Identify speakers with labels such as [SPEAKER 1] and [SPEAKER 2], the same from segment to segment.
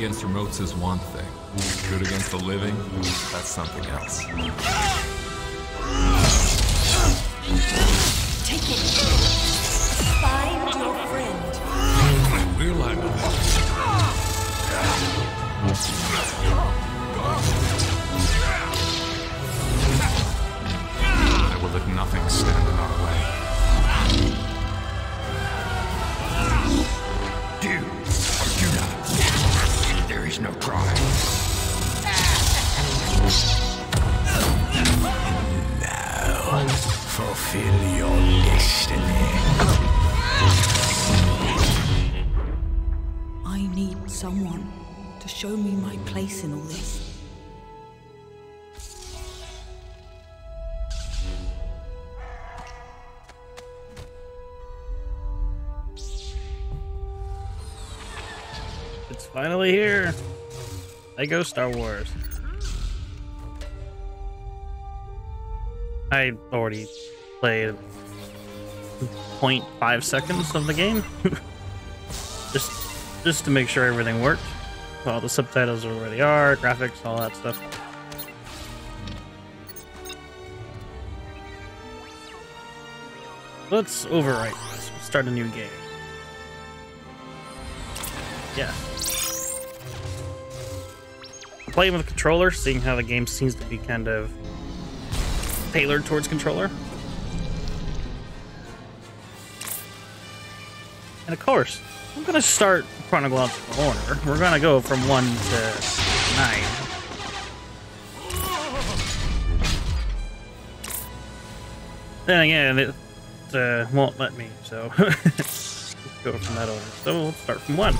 [SPEAKER 1] against remotes is one thing. Good against the living, that's something else.
[SPEAKER 2] It's finally here. Lego Star Wars. I already played 0.5 seconds of the game. just just to make sure everything worked. All the subtitles are where they are, graphics, all that stuff. Let's overwrite this. Start a new game. Yeah. Playing with a controller, seeing how the game seems to be kind of tailored towards controller. And of course, I'm gonna start chronological order. We're gonna go from one to nine. Then again, it uh, won't let me, so go from that order. So we'll start from one.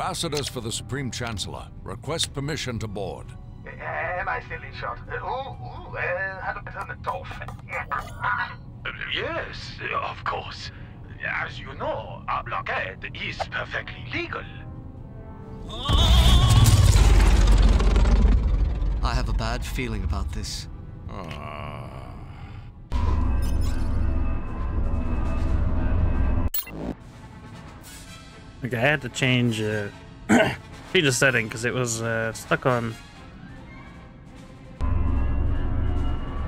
[SPEAKER 3] Ambassadors for the Supreme Chancellor request permission to board.
[SPEAKER 4] Am I still in shot? Ooh, ooh, uh, had a bit on the dolph. Yes, of course. As you know, a blockade is perfectly legal.
[SPEAKER 5] I have a bad feeling about this.
[SPEAKER 2] Okay, I had to change uh, change the setting because it was uh, stuck on.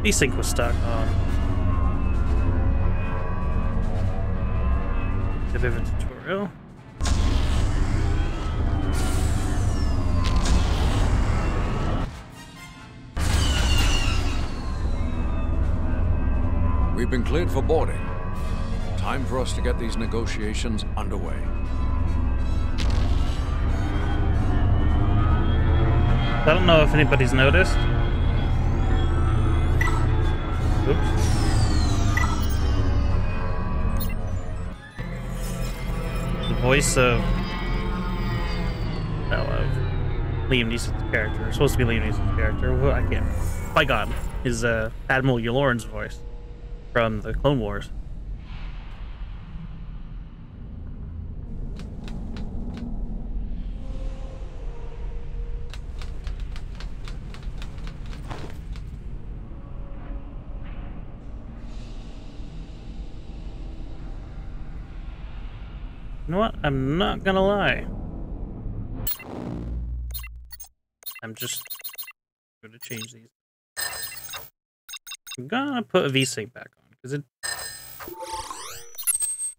[SPEAKER 2] VSync was stuck on. A bit of a tutorial.
[SPEAKER 3] We've been cleared for boarding. Time for us to get these negotiations underway.
[SPEAKER 2] I don't know if anybody's noticed. Oops. The voice of well, of Liam Neeson's character, supposed to be Liam Neeson's character. Well, I can't. By God, is uh, Admiral Yularen's voice from the Clone Wars. You know what? I'm not gonna lie. I'm just going to change these. I'm gonna put a VSync back on because it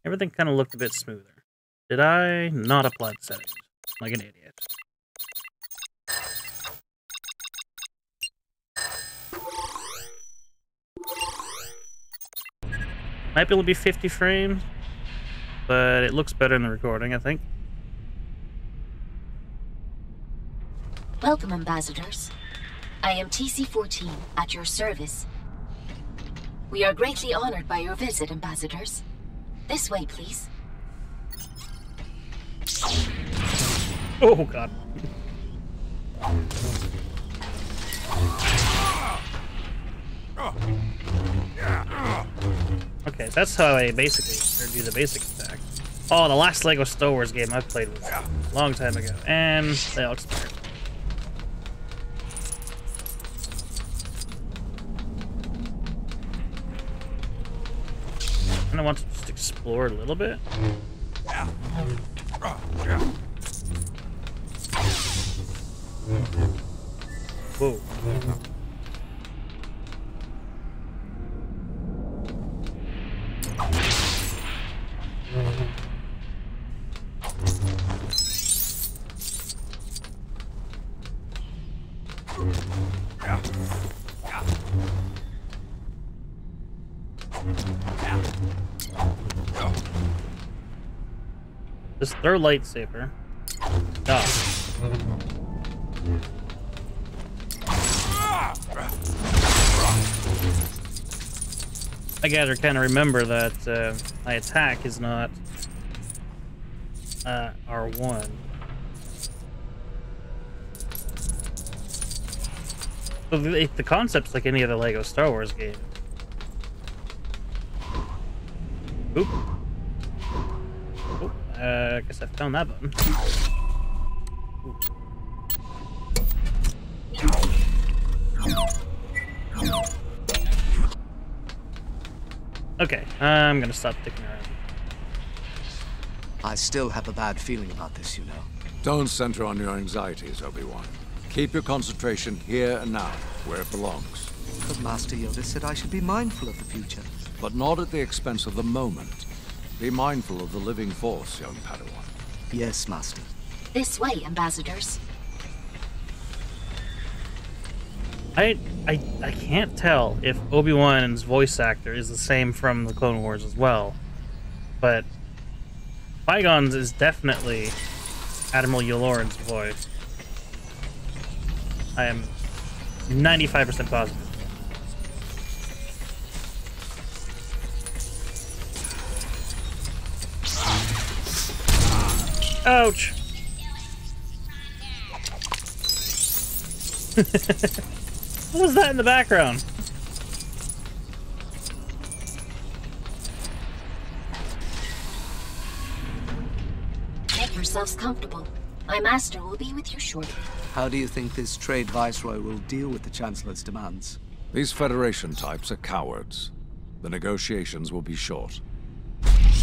[SPEAKER 2] everything kind of looked a bit smoother. Did I not apply the settings like an idiot? Might be able to be 50 frames, but it looks better in the recording, I think.
[SPEAKER 6] Welcome, ambassadors. I am TC-14, at your service. We are greatly honored by your visit, ambassadors. This way, please.
[SPEAKER 2] Oh god. Okay, that's how I basically do the basic attack. Oh, the last Lego Star Wars game I played was a long time ago, and they all expired. And I want to just explore a little bit. Whoa. Just throw lightsaber. I gotta kind of remember that uh, my attack is not uh, R1. So the, the concept's like any other Lego Star Wars game. Oop. Uh, I guess I've found that button. Ooh. Okay, I'm gonna stop sticking around.
[SPEAKER 5] I still have a bad feeling about this, you know.
[SPEAKER 3] Don't center on your anxieties, Obi-Wan. Keep your concentration here and now, where it belongs.
[SPEAKER 5] But Master Yoda said I should be mindful of the future.
[SPEAKER 3] But not at the expense of the moment. Be mindful of the living force, young Padawan.
[SPEAKER 5] Yes, Master.
[SPEAKER 6] This way, ambassadors.
[SPEAKER 2] I, I I can't tell if Obi-Wan's voice actor is the same from the Clone Wars as well, but Qui-Gon's is definitely Admiral Yularen's voice. I am 95% positive. Ouch! what was that in the background?
[SPEAKER 6] Make yourselves comfortable. My master will be with you shortly.
[SPEAKER 5] How do you think this trade viceroy will deal with the Chancellor's demands?
[SPEAKER 3] These Federation types are cowards. The negotiations will be short.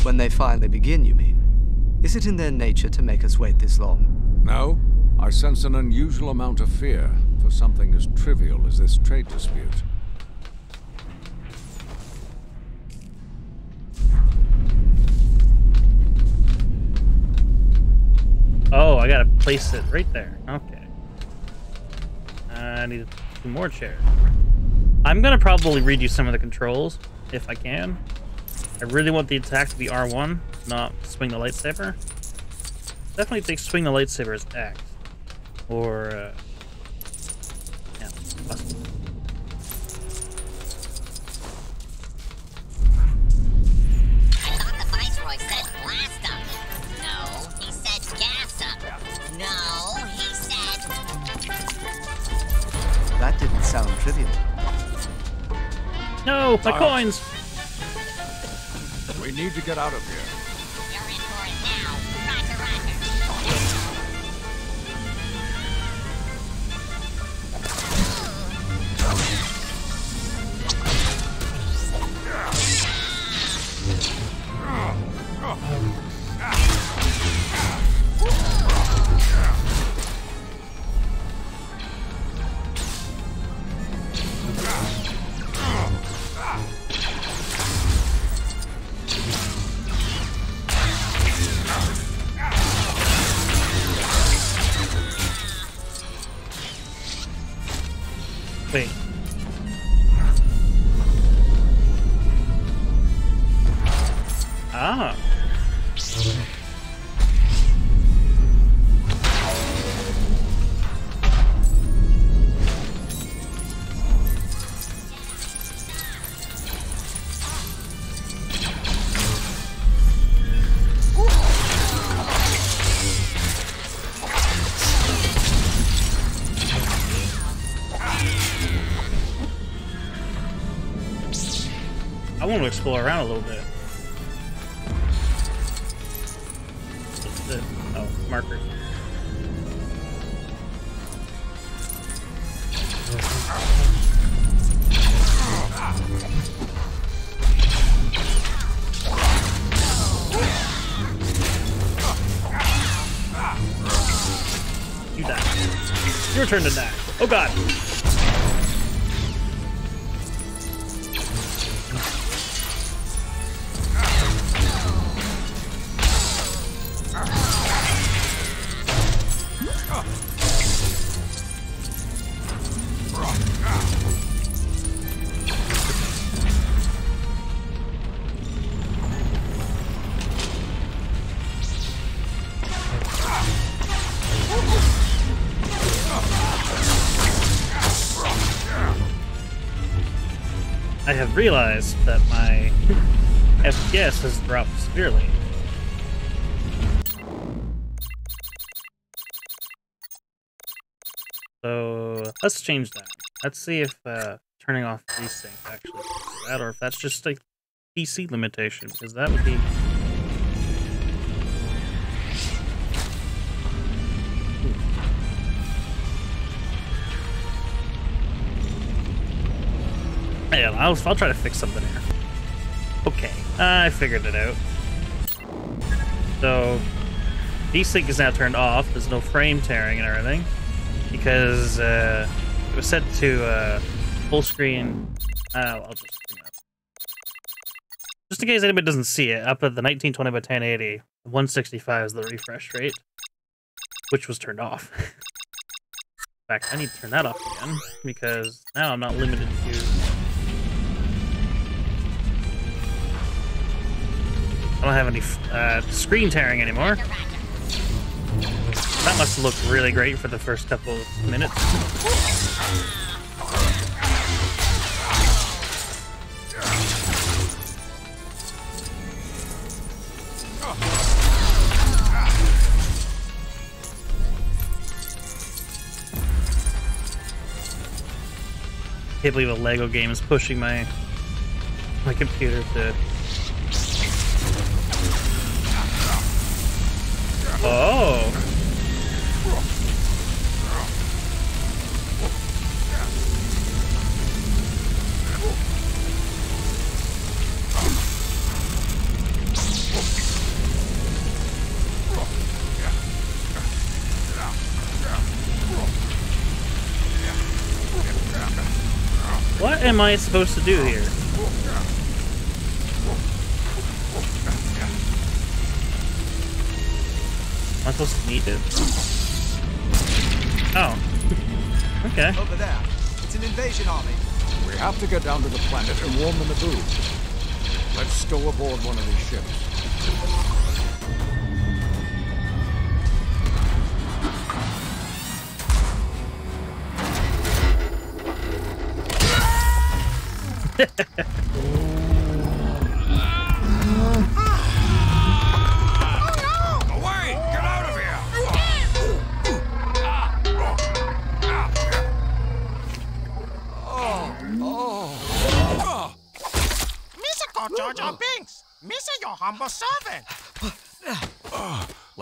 [SPEAKER 5] When they finally begin, you mean? Is it in their nature to make us wait this long?
[SPEAKER 3] No, I sense an unusual amount of fear for something as trivial as this trade dispute.
[SPEAKER 2] Oh, I gotta place it right there. Okay. I need two more chairs. I'm gonna probably read you some of the controls, if I can. I really want the attack to be R1, not swing the lightsaber. Definitely think swing the lightsaber as X. Or, uh... Yeah, plus-
[SPEAKER 7] I thought the Viceroy said blast up. No, he said gas up. No, he said.
[SPEAKER 5] That didn't sound trivial.
[SPEAKER 2] No, my
[SPEAKER 3] Ah.
[SPEAKER 2] coins!
[SPEAKER 3] Need to get out of here.
[SPEAKER 2] Explore around a little bit. Oh, marker. You die. Your turn to die. FPS has dropped severely. So let's change that. Let's see if uh, turning off VSync actually fixes that, or if that's just a PC limitation, because that would be. Yeah, I'll, I'll try to fix something here. Okay, I figured it out. So, VSync is now turned off. There's no frame tearing and everything because uh, it was set to uh, full screen. Uh, I'll just just in case anybody doesn't see it. Up at the 1920 by 1080, 165 is the refresh rate, which was turned off. In fact, I need to turn that off again because now I'm not limited to. I don't have any uh, screen tearing anymore. That must look really great for the first couple of minutes. I Can't believe a Lego game is pushing my my computer to Oh. What am I supposed to do here? Supposed to eat it? Oh. okay.
[SPEAKER 5] Over there. It's an invasion army.
[SPEAKER 3] We have to get down to the planet and warn the Naboo. Let's stow aboard one of these ships.
[SPEAKER 4] Away!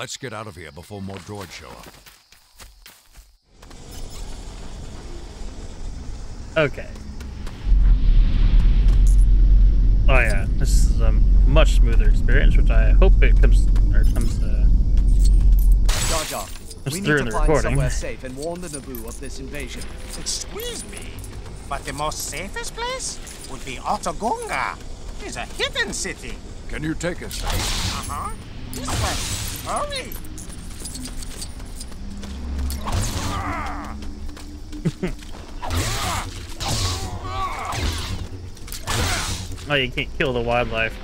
[SPEAKER 3] Let's get out of here before more droids show up.
[SPEAKER 2] Okay. Oh yeah, this is a much smoother experience, which I hope it comes or comes uh,
[SPEAKER 5] Jar Jar,
[SPEAKER 2] It's
[SPEAKER 5] we need to find
[SPEAKER 2] recording.
[SPEAKER 5] somewhere safe and warn the Naboo of this invasion.
[SPEAKER 8] Excuse me, but the most safest place would be Otoh Gunga. It's a hidden city.
[SPEAKER 3] Can you take us there?
[SPEAKER 8] Uh-huh. This way. Hurry!
[SPEAKER 2] oh you can't kill the wildlife.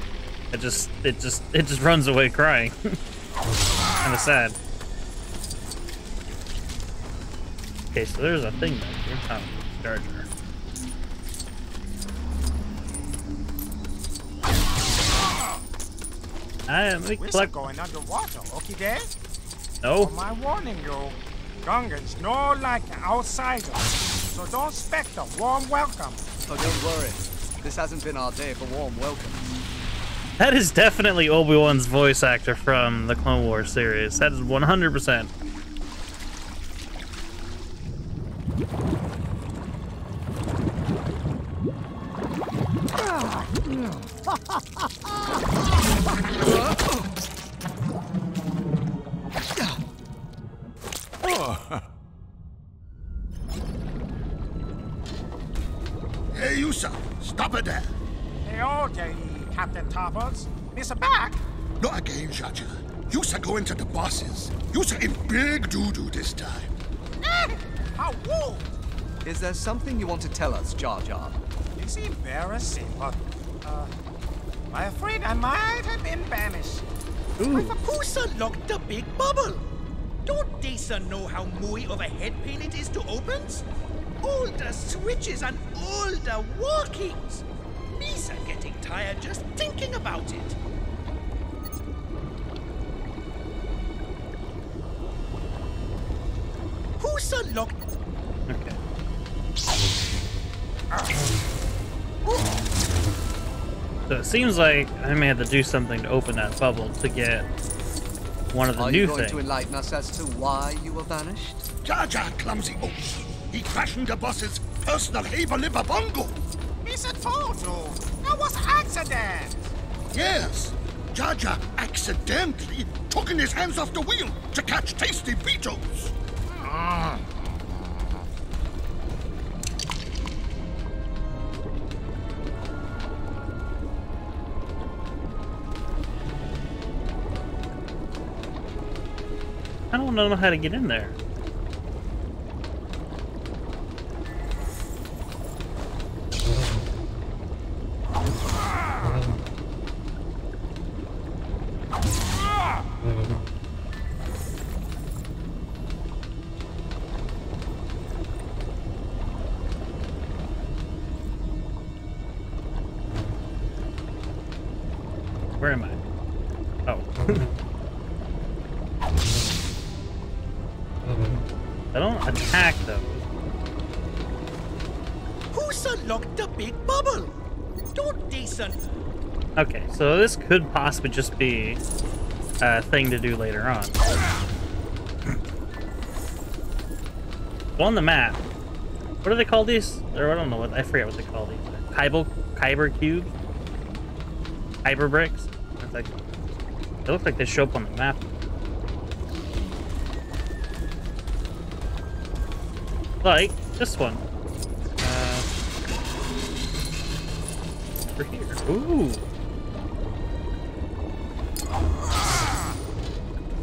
[SPEAKER 2] It just, it just, it just runs away crying. kind of sad. Okay, so there's a thing back here. Oh, Jar I am
[SPEAKER 8] We're
[SPEAKER 2] collect.
[SPEAKER 8] going underwater, okay there?
[SPEAKER 2] No.
[SPEAKER 8] My warning you, Gungans no like outsiders, so don't expect a warm welcome.
[SPEAKER 5] Oh, don't worry. This hasn't been our day for warm welcome.
[SPEAKER 2] That is definitely Obi Wan's voice actor from the Clone Wars series. That is 100%.
[SPEAKER 9] Hey, Yusa, stop it there.
[SPEAKER 8] Hey, okay, Captain Tarpals. Mr. Back?
[SPEAKER 9] Not again, Jar Jar. Yusa go into the bosses. Yusa in big doo-doo this time.
[SPEAKER 8] Eh, how rude!
[SPEAKER 5] Is there something you want to tell us, Jar Jar?
[SPEAKER 8] It's embarrassing, but, I'm afraid I might have been banished.
[SPEAKER 10] Whosa locked the big bubble? Don't Desa know how mooey of a head pain it is to opens? All the switches and all the walkings. Misa getting tired just thinking about it. Whosa locked
[SPEAKER 2] So it seems like I may have to do something to open that bubble to get one of the
[SPEAKER 5] Are
[SPEAKER 2] new
[SPEAKER 5] you going
[SPEAKER 2] things.
[SPEAKER 5] to enlighten us as to why you were banished?
[SPEAKER 9] Jar Jar clumsy oats. He fashioned the boss's personal heyblibber Bongo.
[SPEAKER 8] Mr. Toto, that was accident.
[SPEAKER 9] Yes. Jar Jar accidentally took in his hands off the wheel to catch tasty beetles.
[SPEAKER 2] I don't know how to get in there.
[SPEAKER 10] Locked the big bubble? Don't decent.
[SPEAKER 2] Okay, so this could possibly just be a thing to do later on. on the map, what do they call these? Or I don't know what I forget what they call these. Kyber Kyber cubes, Kyber bricks. Like they look like they show up on the map. Like this one. Uh, over here. Ooh.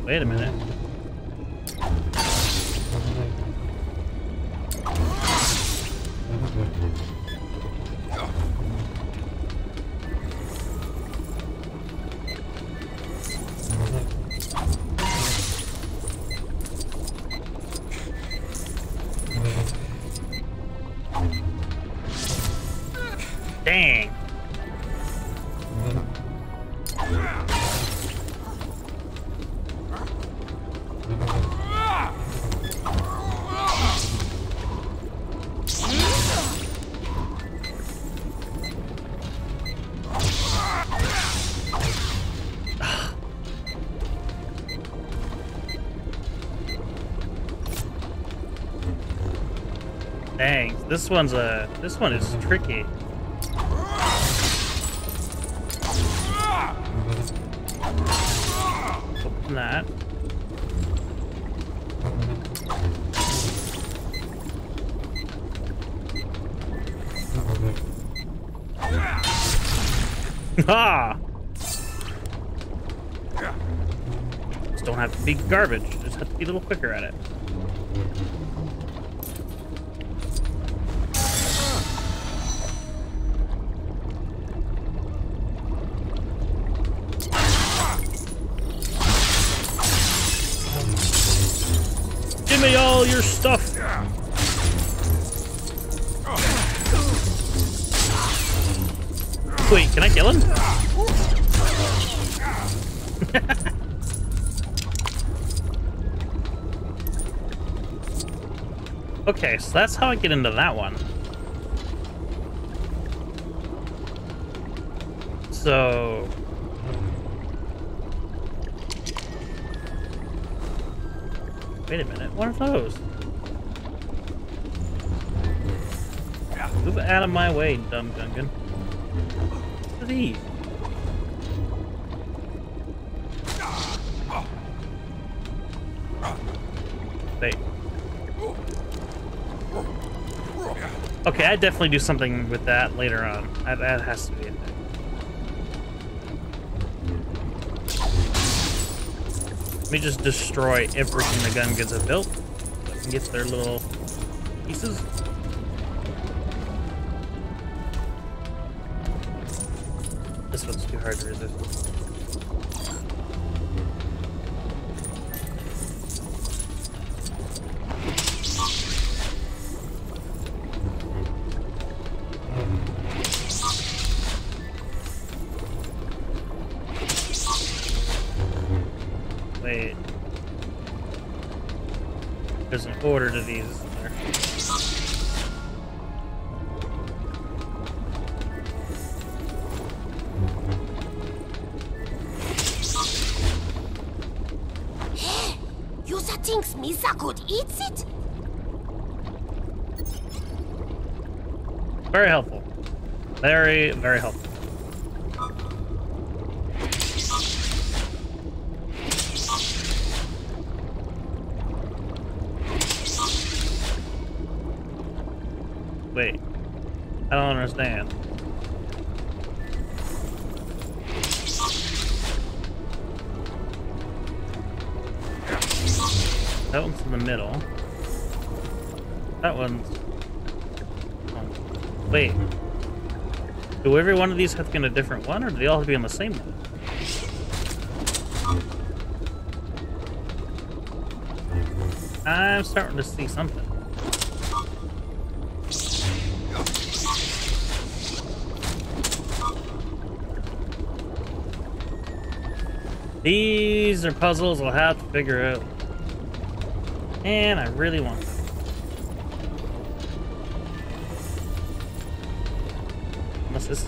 [SPEAKER 2] Wait a minute. This one's a this one is tricky. Open that. Ah! Just don't have to be garbage. Just have to be a little quicker at it. Your stuff. Wait, can I kill him? okay, so that's how I get into that one. So... Wait a minute, what are those? Move out of my way, dumb Gungan. These? Wait. Okay, I definitely do something with that later on. That, that has to be it. Let me just destroy everything the gun gets built. So I can get their little pieces. Hard to resist.
[SPEAKER 11] Thinks Misa could eat it?
[SPEAKER 2] Very helpful. Very, very helpful. Wait. I don't understand. The middle. That one's... oh, Wait. Do every one of these have to be a different one, or do they all have to be on the same one? I'm starting to see something. These are puzzles I'll have to figure out. And I really want them. Unless this...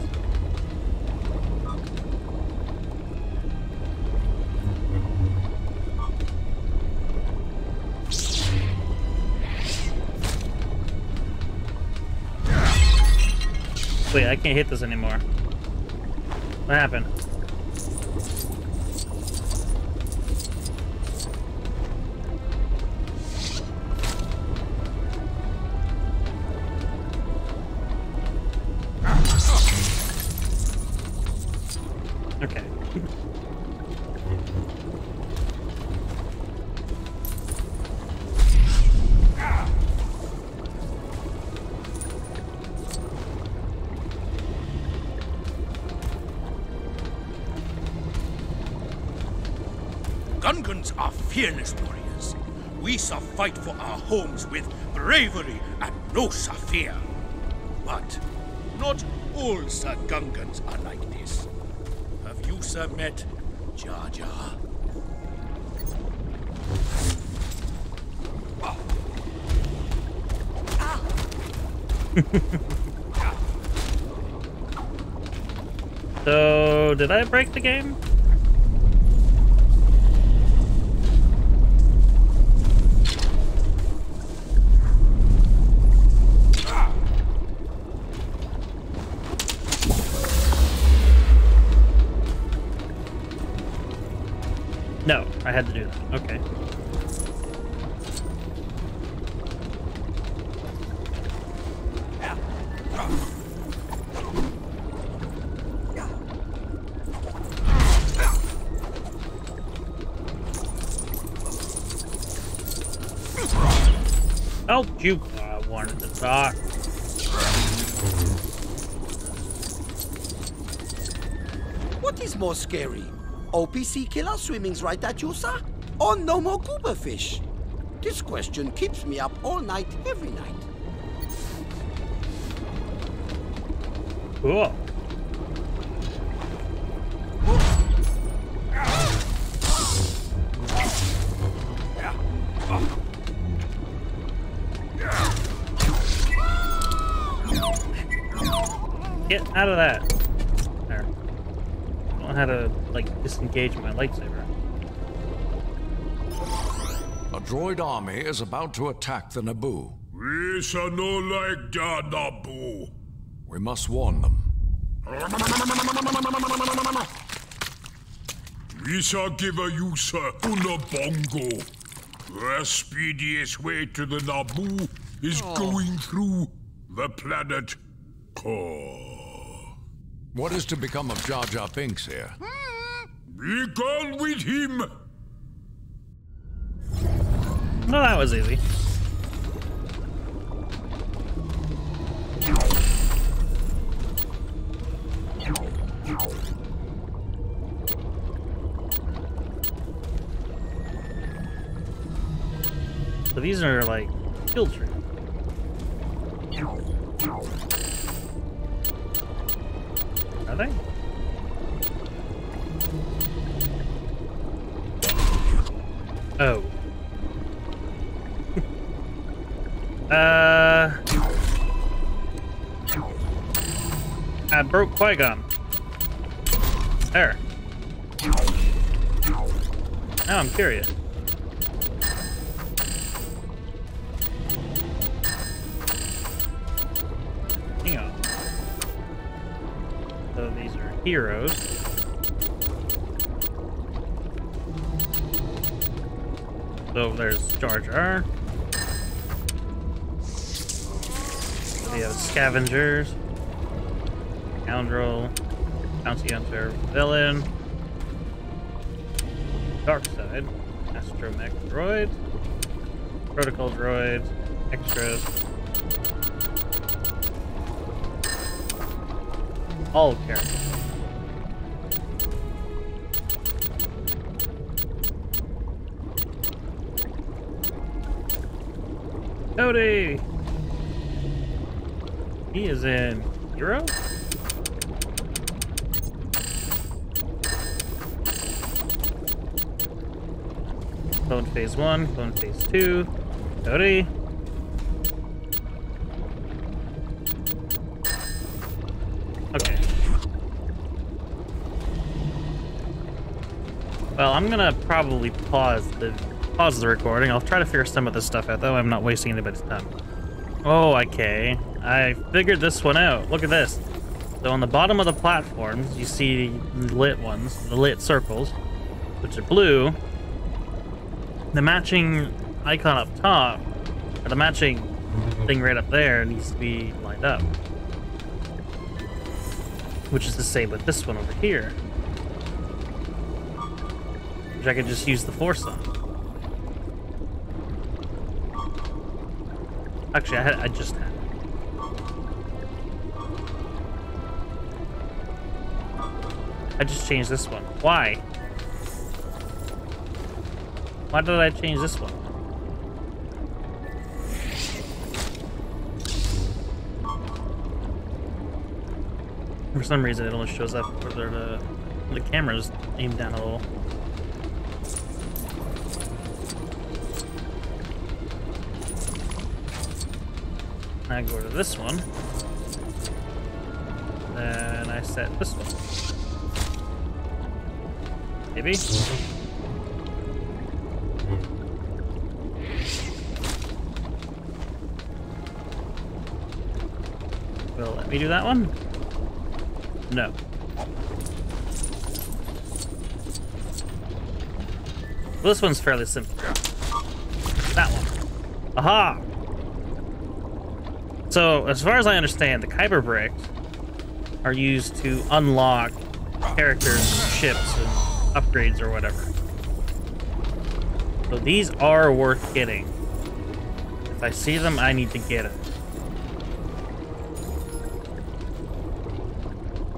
[SPEAKER 2] Wait, I can't hit this anymore. What happened?
[SPEAKER 10] Gungans are fearless warriors. We shall fight for our homes with bravery and no fear. But not all Sir Gungans are like this. Have you, sir, met Jar Jar?
[SPEAKER 2] So, did I break the game? I had to do that. Okay. Oh, you I wanted to talk.
[SPEAKER 12] What is more scary? OPC killer swimming's right at you, sir? Or no more Cooper fish? This question keeps me up all night, every night.
[SPEAKER 2] Cool. Get out of that. There. I don't know how to, like, disengage my lightsaber.
[SPEAKER 3] A droid army is about to attack the Naboo.
[SPEAKER 13] We shall no like the Naboo.
[SPEAKER 3] We must warn them.
[SPEAKER 13] We shall give a user Unabongo. The speediest way to the Naboo is
[SPEAKER 3] Oh.
[SPEAKER 13] going through the planet Core.
[SPEAKER 3] What is to become of Jar Jar Binks here? Hmm.
[SPEAKER 13] Be gone with him!
[SPEAKER 2] No, that was easy. So these are like kill tree. Are they? Oh. uh. I broke Qui-Gon. There. Now I'm curious. Hang on. So these are heroes. So there's Jar Jar. We have scavengers, scoundrel, bounty hunter, villain, dark side, astromech droid, protocol droid, extras, all characters. Cody! He is in Hero? Clone Phase 1, Clone Phase 2. Cody. Okay. Well, I'm gonna probably pause the pause the recording. I'll try to figure some of this stuff out, though. I'm not wasting anybody's time. Oh, okay. I figured this one out. Look at this. So on the bottom of the platforms, you see the lit ones, the lit circles, which are blue. The matching icon up top, or the matching thing right up there, needs to be lined up. Which is the same with this one over here. Which I could just use the force on. Actually, I, had, I just had. I just changed this one. Why? Why did I change this one? For some reason, it only shows up where the, the camera's aimed down a little. I go to this one. Then I set this one. Maybe? Will let me do that one? No. Well, this one's fairly simple. That one. Aha! So, as far as I understand, the Kyber bricks are used to unlock characters, ships, and upgrades or whatever. So these are worth getting. If I see them, I need to get it.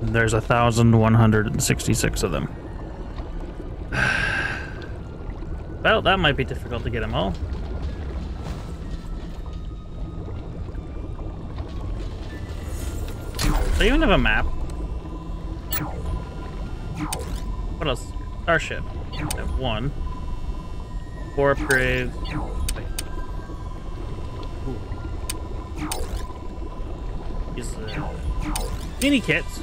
[SPEAKER 2] There's a thousand one hundred and sixty-six of them. Well, that might be difficult to get them all. I even have a map? What else? Starship. Have one. Four upgrades. These uh, mini kits.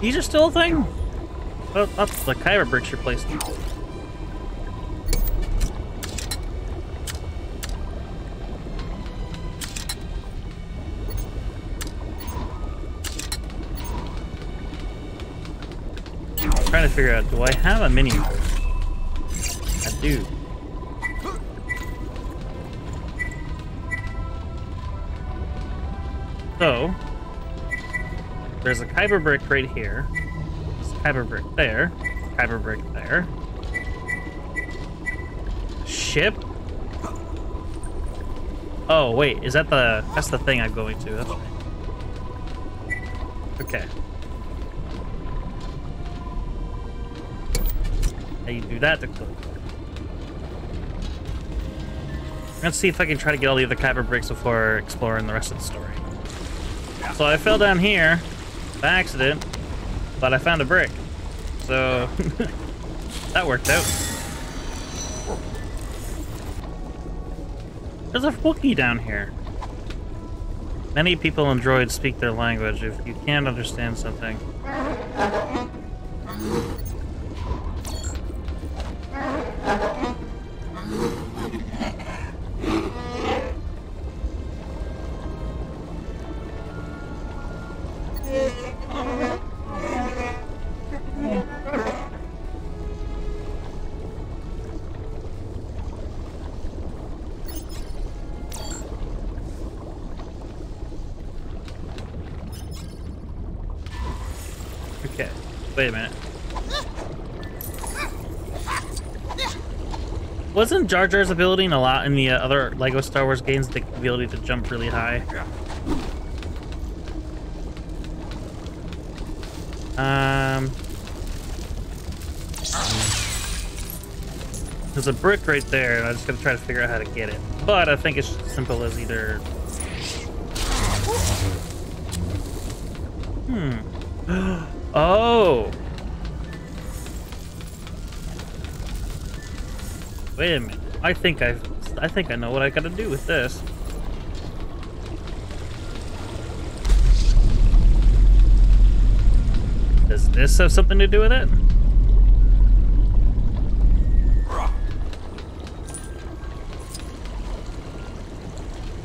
[SPEAKER 2] These are still a thing? Oh, that's the Kyber bricks replaced. Figure out, do I have a mini? I do. So, there's a Kyber brick right here. There's a Kyber brick there. Kyber brick there. Ship? Oh, wait, is that the... That's the thing I'm going to. That's right. Okay. How you do that to click. Let's see if I can try to get all the other Kyber bricks before exploring the rest of the story. So I fell down here by accident, but I found a brick. So that worked out. There's a Wookiee down here. Many people and droids speak their language. If you can't understand something, Wasn't Jar Jar's ability in a lot in the uh, other Lego Star Wars games the ability to jump really high? Um, there's a brick right there, and I just gotta try to figure out how to get it. But I think it's simple as either. Hmm. Oh. Wait a minute. I think I, I think I know what I gotta do with this. Does this have something to do with it?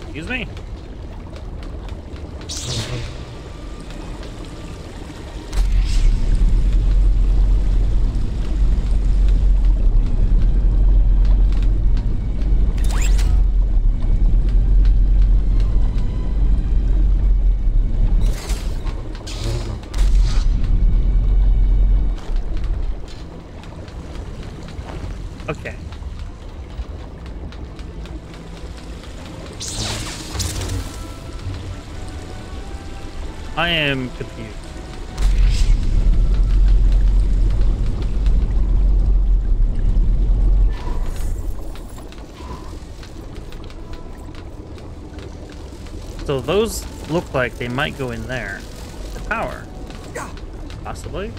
[SPEAKER 2] Excuse me. I am confused. So those look like they might go in there for power. Possibly.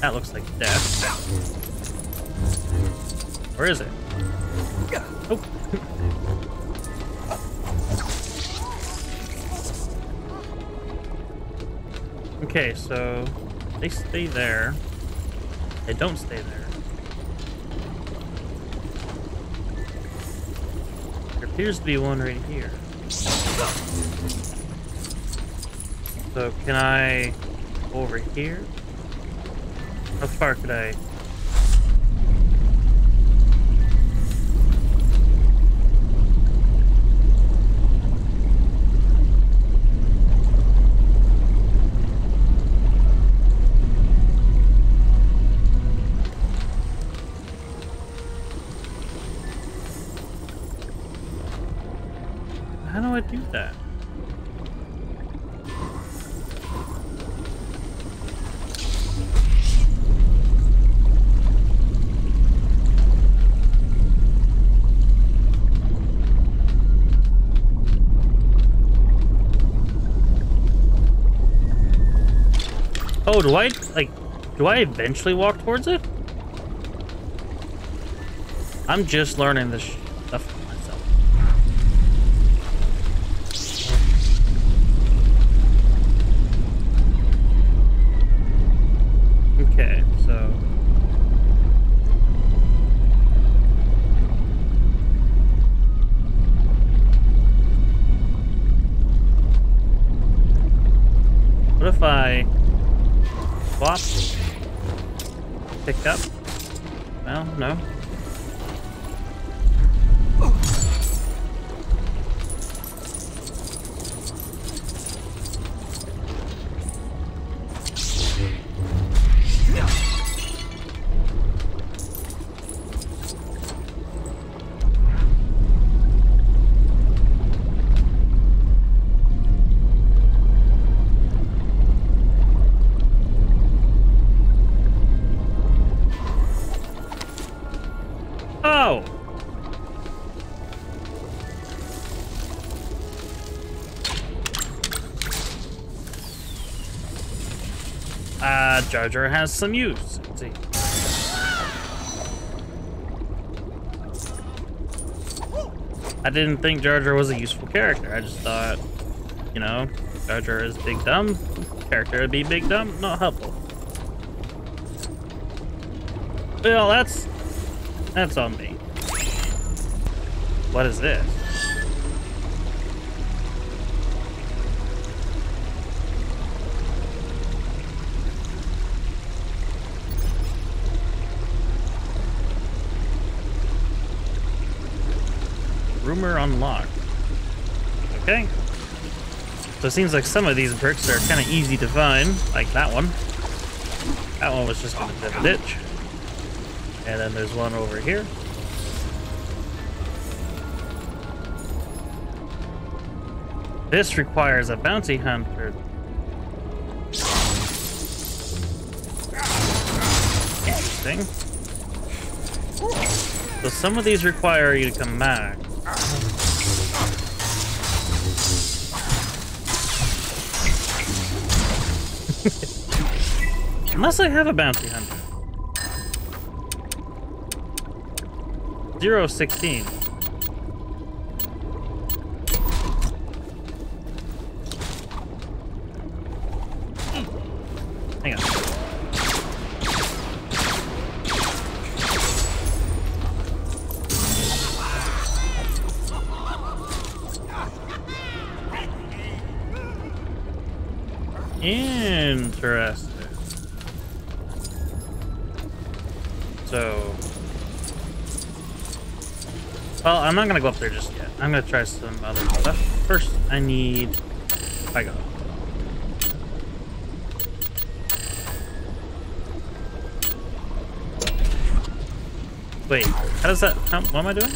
[SPEAKER 2] That looks like death. Where is it? Oh. okay, so they stay there. They don't stay there. There appears to be one right here. So can I go over here? How far could I? Do I, like, do I eventually walk towards it? I'm just learning this Jar has some use. Let's see. I didn't think Jar was a useful character. I just thought, you know, Jar Jar is big dumb. Character would be big dumb, not helpful. Well, that's that's on me. What is this? Rumor unlocked. Okay. So it seems like some of these bricks are kind of easy to find, like that one. That one was just in the ditch. And then there's one over here. This requires a bounty hunter. Interesting. So some of these require you to come back. Unless I have a bounty hunter. Zero sixteen. Not gonna go up there just yet. I'm gonna try some other stuff. First, I need. I go. Wait, how does that? How, what am I doing?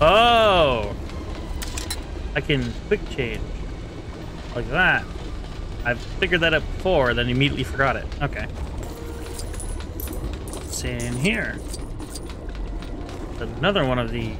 [SPEAKER 2] Oh! Quick change. Like that. I've figured that out before, then immediately forgot it. Okay. In here? Another one of these.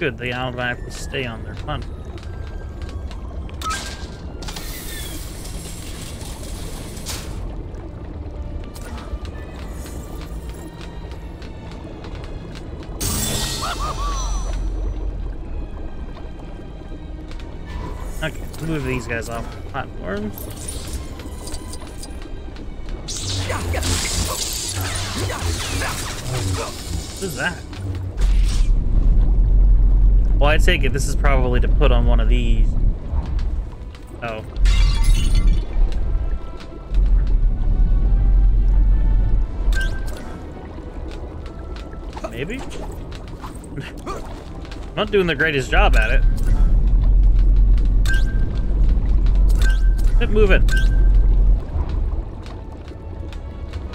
[SPEAKER 2] Good. They automatically stay on their fun. Okay, move these guys off the platform. Take it this is probably to put on one of these. Oh. Maybe? I'm not doing the greatest job at it. Quit moving.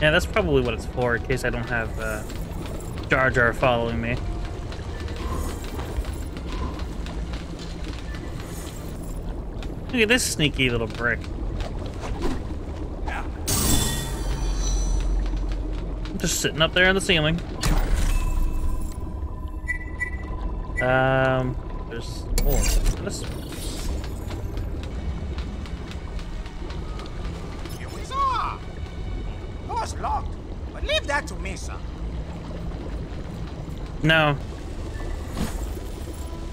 [SPEAKER 2] Yeah, that's probably what it's for, in case I don't have uh, Jar Jar following me. Look at this sneaky little brick. Just sitting up there on the ceiling. Um, there's oh, this.
[SPEAKER 8] Here we. Door's locked, but leave that to me, sir.
[SPEAKER 2] No.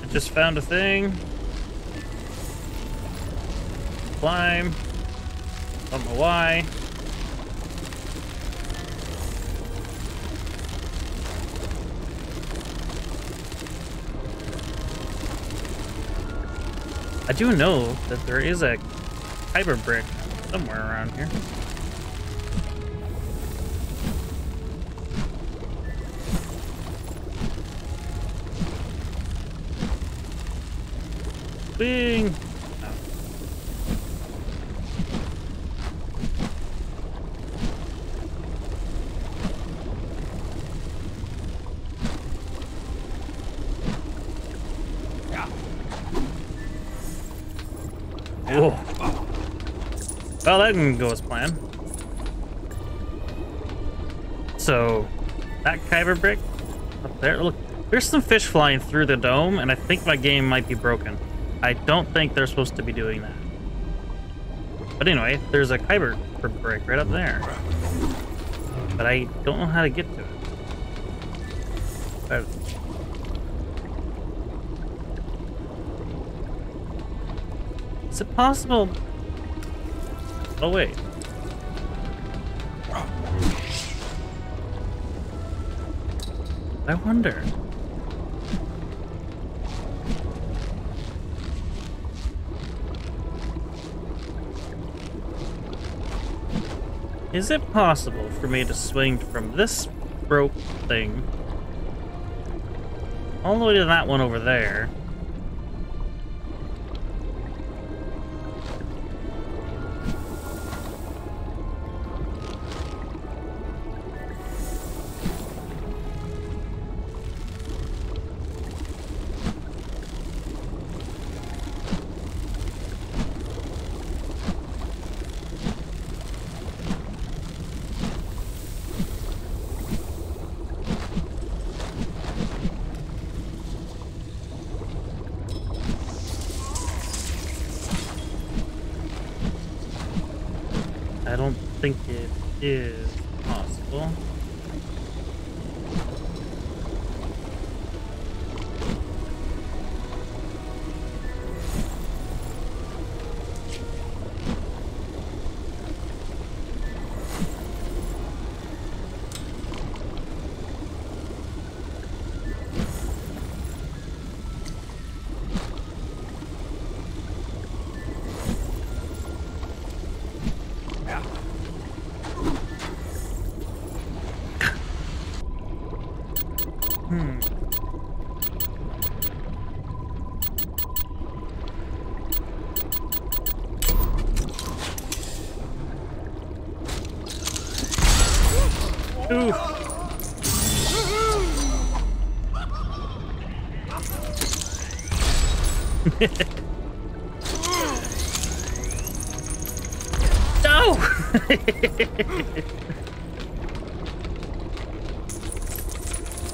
[SPEAKER 2] I just found a thing. Climb. Don't know why. I do know that there is a kyber brick somewhere around here. Bing! Didn't go as planned. So, that kyber brick up there, look, there's some fish flying through the dome, and I think my game might be broken. I don't think they're supposed to be doing that. But anyway, there's a kyber brick right up there. But I don't know how to get to it. But Is it possible? Oh, wait. I wonder. Is it possible for me to swing from this rope thing all the way to that one over there? It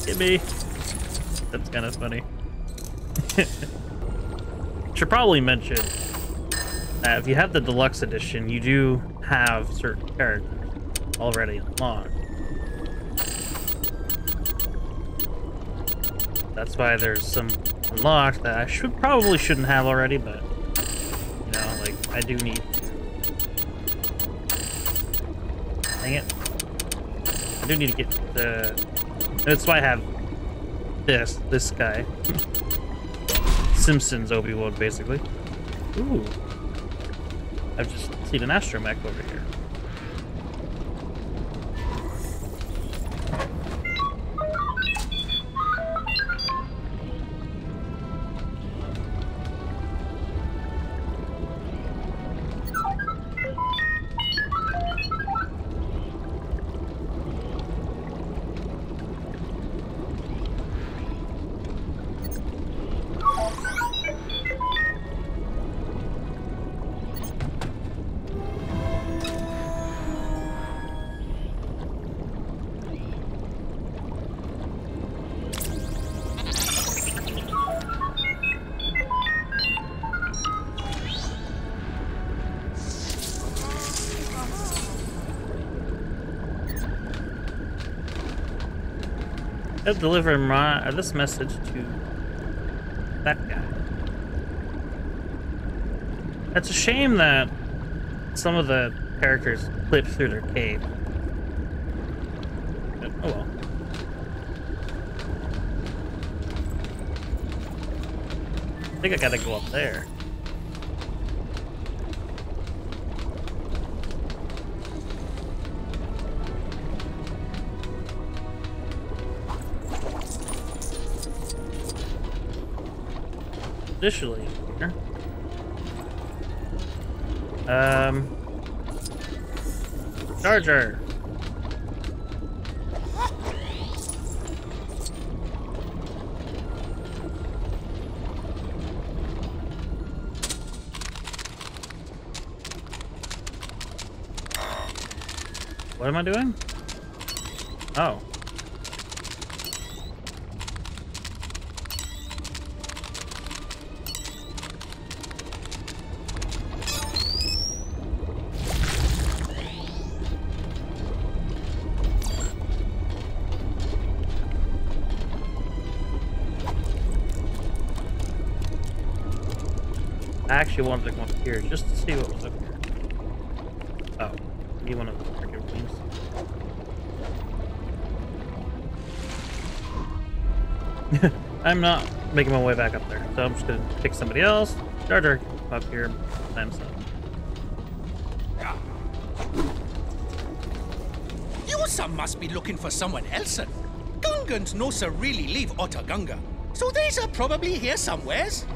[SPEAKER 2] Hit me. That's kind of funny. Should probably mention that if you have the deluxe edition, you do have certain characters already unlocked. That's why there's some unlocked that I should probably shouldn't have already, but you know, like I do need to. Dang it! I do need to get the. That's why I have this this guy. Simpsons Obi-Wan, basically. Ooh. I've just seen an astromech over here. Deliver my, uh, this message to that guy. It's a shame that some of the characters clip through their cave. Oh well. I think I gotta go up there. Here. Um. Charger. What am I doing? Oh. Actually wanted to come up here just to see what was up here. Oh, need one of those freaking wings. I'm not making my way back up there, so I'm just gonna pick somebody else. Jar Jar up here himself.
[SPEAKER 10] You some must be looking for someone else. Gungans no sir really leave Otoh Gunga. So these are probably here somewheres.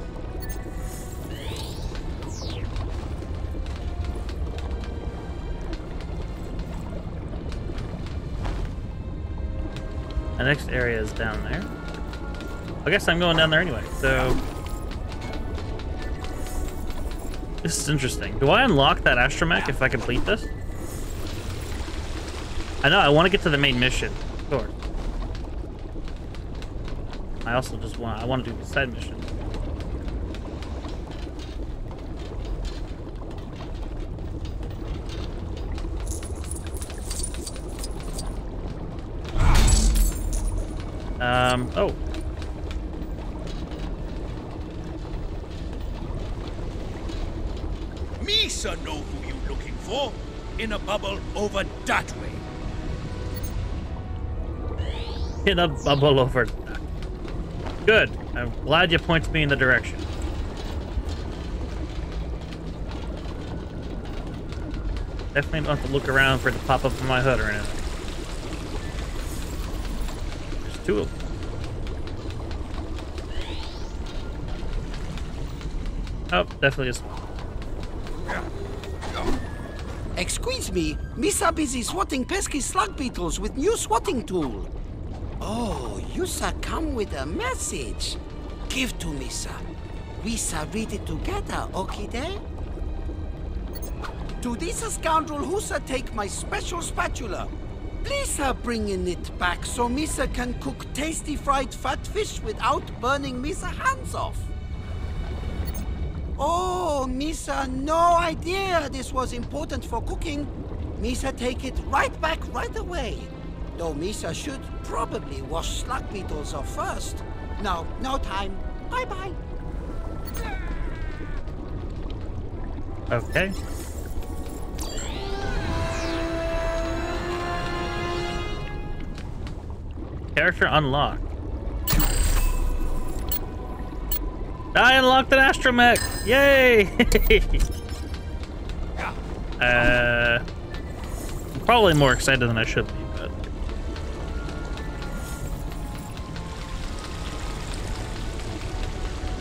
[SPEAKER 2] Next area is down there. I guess I'm going down there anyway, so... This is interesting. Do I unlock that astromech if I complete this? I know, I want to get to the main mission. Course. I also just want, I want to do the side mission. Um, oh.
[SPEAKER 10] Me sir know who you looking for. In a bubble over that way.
[SPEAKER 2] In a bubble over that. Good. I'm glad you pointed me in the direction. Definitely don't have to look around for it to pop up on my HUD or anything. There's two of them. Oh, definitely is.
[SPEAKER 12] Excuse me, Misa busy swatting pesky slug beetles with new swatting tool. Oh, you sir come with a message. Give to Misa. We sir read it together, day? To this scoundrel sir take my special spatula. Please sir bringing it back so Misa can cook tasty fried fat fish without burning Misa hands off. Oh, Misa, no idea this was important for cooking. Misa take it right back right away. Though Misa should probably wash slug beetles off first. No, no time. Bye-bye.
[SPEAKER 2] Okay. Character unlocked. I unlocked an astromech! Yay! uh, I'm probably more excited than I should be, but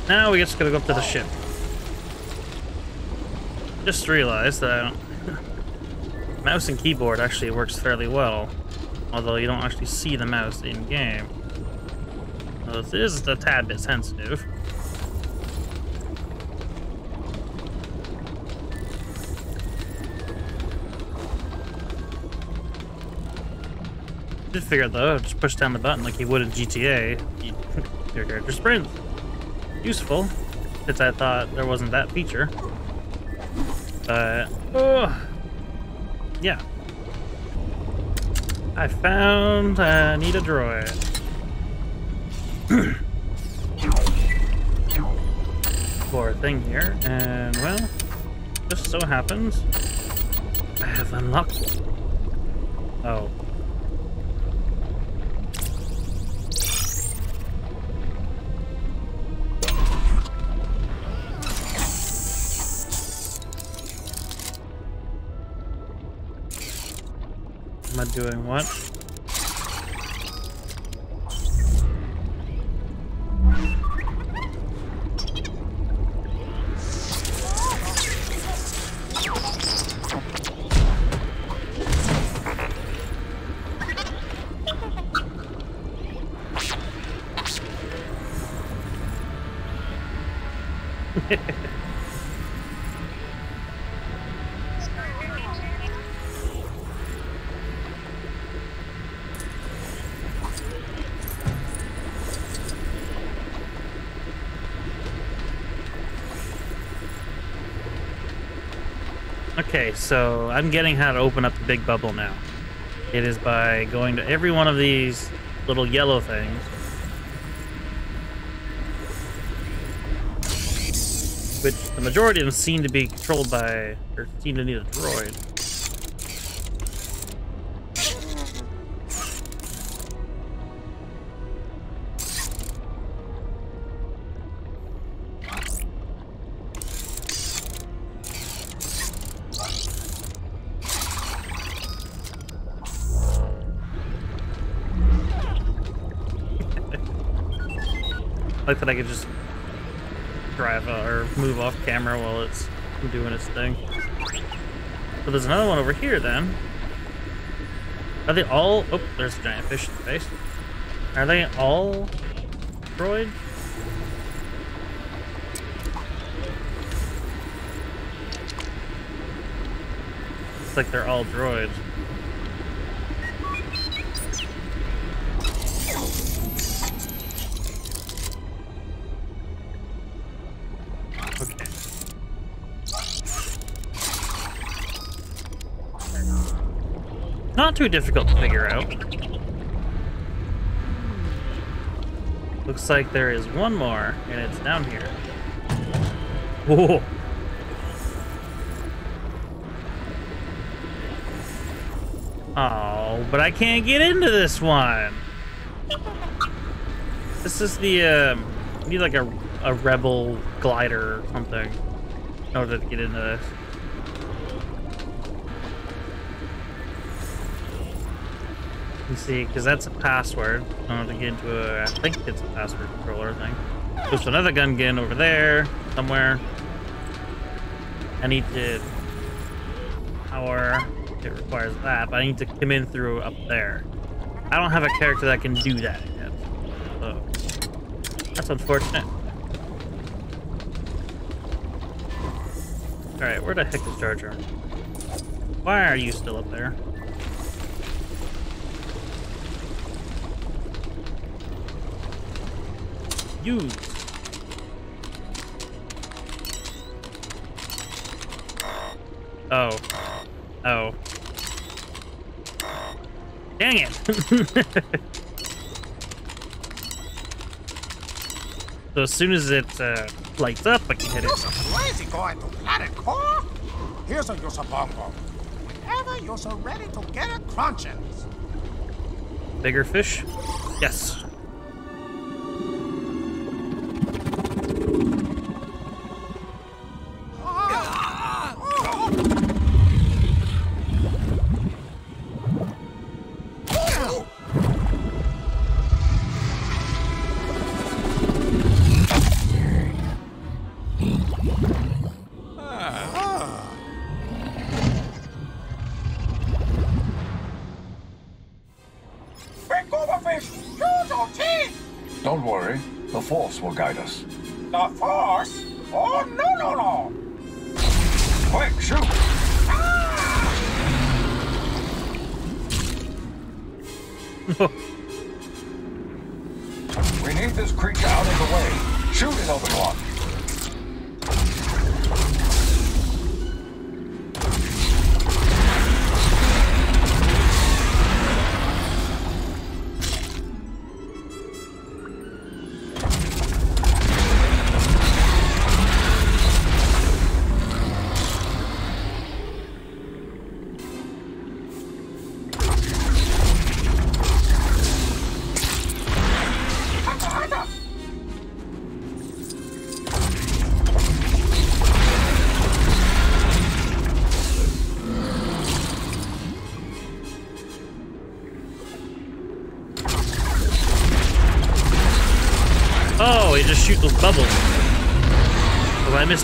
[SPEAKER 2] now we just gotta go up to the ship. Just realized that mouse and keyboard actually works fairly well, although you don't actually see the mouse in game. Well, this is a tad bit sensitive. Did figure out though, just push down the button like you would in GTA. Your character sprints. Useful, since I thought there wasn't that feature. But, oh, yeah. I found uh, I need a droid. for a thing here, and well, just so happens I have unlocked. Oh. Am I doing what? So I'm getting how to open up the big bubble now. It is by going to every one of these little yellow things. Which the majority of them seem to be controlled by, or seem to need a droid. I could just drive uh, or move off camera while it's doing its thing. But there's another one over here then. Are they all... Oh, there's a giant fish in the face. Are they all droid? Looks like they're all droids. Not too difficult to figure out. Looks like there is one more, and it's down here. Whoa. Oh, but I can't get into this one. This is the, um, need like a, a rebel glider or something in order to get into this. You see, because that's a password. I want to get into a, I think it's a password controller thing. There's another Gungan over there, somewhere. I need to power, it requires that, but I need to come in through up there. I don't have a character that can do that yet. So, that's unfortunate. Alright, where the heck is Jar Jar? Why are you still up there? Use. Oh. Oh. Dang it! so as soon as it uh, lights up, I can hit it.
[SPEAKER 8] Crazy going to planet core? Here's a Yusabongo. Whenever you're so ready to get a crunchins.
[SPEAKER 2] Bigger fish? Yes.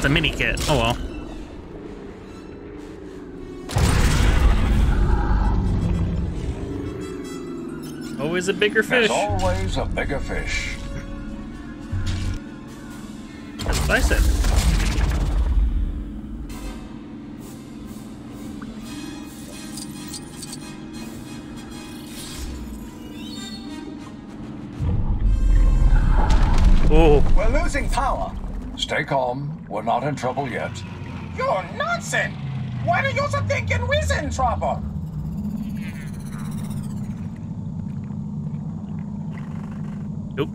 [SPEAKER 2] A mini kit. Oh well. Always a bigger fish.
[SPEAKER 3] There's always a bigger fish.
[SPEAKER 2] That's what I said. Oh.
[SPEAKER 3] We're losing power. Stay calm. We're not in trouble yet.
[SPEAKER 8] You're nonsense! Why do you thinking we's in trouble?
[SPEAKER 2] Nope.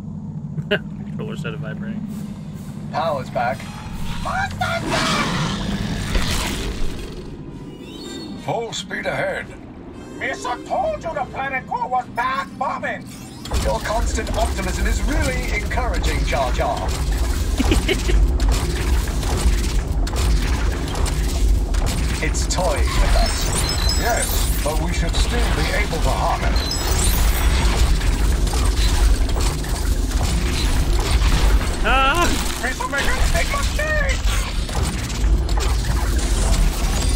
[SPEAKER 2] Controller started vibrating.
[SPEAKER 3] Power's back. Full speed ahead.
[SPEAKER 8] Missa told you the planet core was back bombing!
[SPEAKER 3] Your constant optimism is really encouraging, Jar Jar. it's toying with us. Yes, but we should still be able to harm it.
[SPEAKER 2] Ah!
[SPEAKER 8] A big mistake!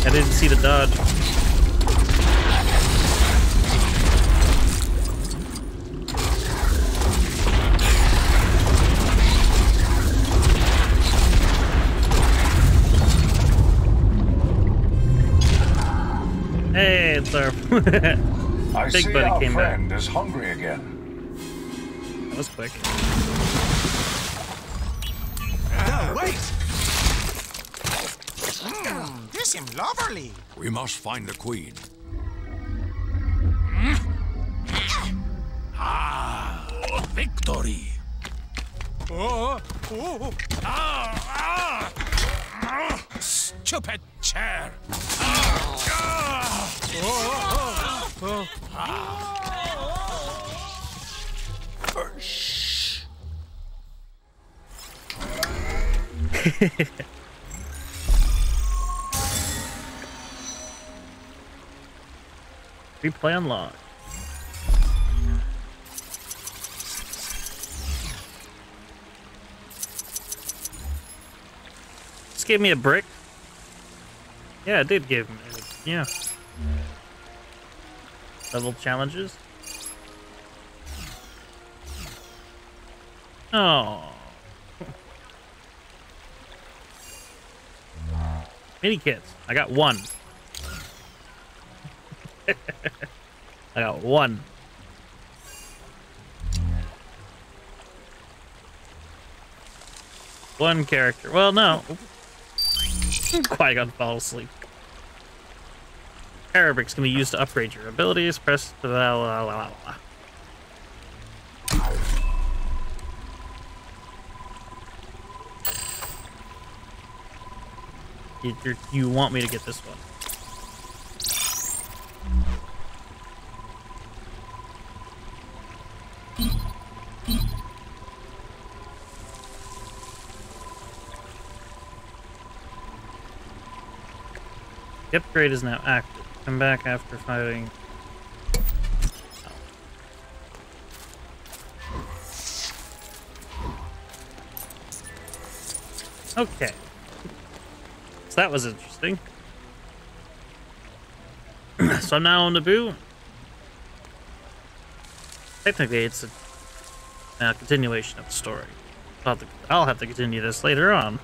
[SPEAKER 2] I didn't see the dodge. Hey, it's
[SPEAKER 3] I
[SPEAKER 2] big
[SPEAKER 3] see
[SPEAKER 2] buddy
[SPEAKER 3] our
[SPEAKER 2] came back.
[SPEAKER 3] friend is hungry again.
[SPEAKER 2] That was quick.
[SPEAKER 8] No, wait! Mm, this is lovely.
[SPEAKER 10] We must find the queen. Ah, victory!
[SPEAKER 8] Oh, oh, ah, ah.
[SPEAKER 10] Stupid chair!
[SPEAKER 2] Replay unlocked. Just gave me a brick. Yeah, it did give me. Yeah. Level challenges. Oh. Mini kits. I got one. I got one. One character. Well, no. Qui-Gon fall asleep. Arabric's can be used to upgrade your abilities. Press the la la You, you're- want me to get this one? The upgrade is now active. Come back after fighting. Okay. So that was interesting. so I'm now on Naboo. Technically, it's a, a continuation of the story. I'll have, to, I'll have to continue this later on.